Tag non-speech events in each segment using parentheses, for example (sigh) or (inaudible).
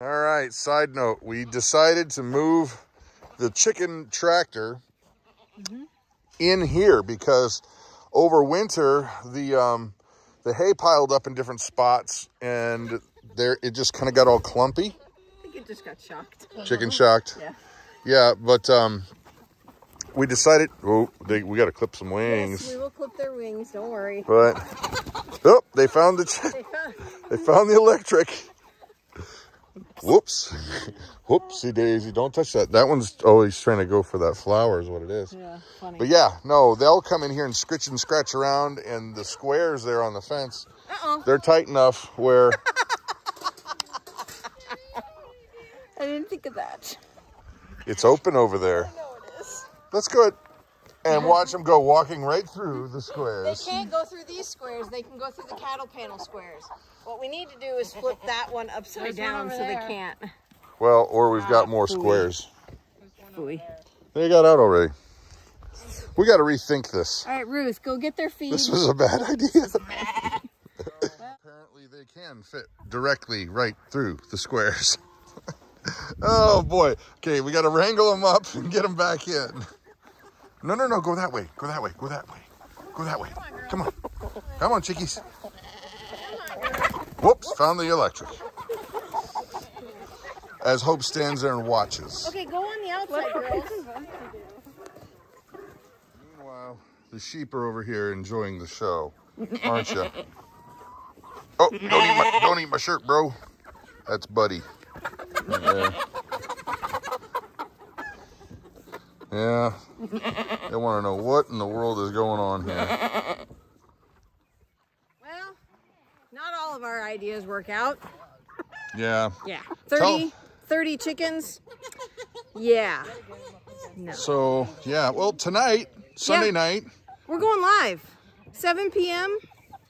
All right, side note, we decided to move the chicken tractor in here because over winter the um the hay piled up in different spots and there it just kind of got all clumpy. I think it just got shocked. Chicken shocked. Yeah. Yeah, but um we decided oh they, we got to clip some wings. Yes, we will clip their wings. Don't worry. But oh, they found the ch- They found- they found the electric. Whoops. (laughs) Whoopsie daisy. Don't touch that. That one's always trying to go for that flower is what it is. Yeah, funny. But yeah, no, they'll come in here and scritch and scratch around and the squares there on the fence, Uh-oh. they're tight enough where (laughs) (laughs) I didn't think of that. it's open over there. No, it is. That's good. And mm-hmm. watch them go walking right through the (laughs) squares. They can't go through these squares. They can go through the cattle panel squares. What we need to do is flip (laughs) that one upside There's down over so they can't. Well, or we've got ah. more squares. Phooey. They got out already. We got to rethink this. All right, Ruth, go get their feed. This was a bad (laughs) idea. Apparently, they can fit directly right through the squares. oh boy. Okay, we got to wrangle them up and get them back in. No, no, no. Go that way. Go that way. Go that way. Go that way. Come on. Come on, chickies. Whoops! Found the electric. As Hope stands there and watches. Okay, go on the outside, girls. Meanwhile, the sheep are over here enjoying the show, aren't you? Oh, don't eat my, don't eat my shirt, bro. That's Buddy. Right there. Yeah. (laughs) They want to know what in the world is going on here. (laughs) Well, not all of our ideas work out. (laughs) Yeah. Yeah. Tell- 30, 30 chickens. Yeah. No. So, yeah. Well, tonight, Sunday Yeah. night, We're going live, 7 p.m.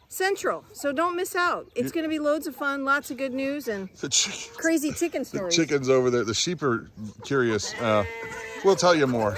Central. So don't miss out. It's going to be loads of fun, lots of good news, and the, chick- crazy chicken stories. the chickens over there, the sheep are curious. Uh, we'll tell you more.